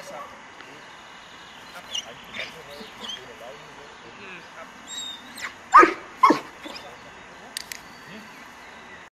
Yes, sir.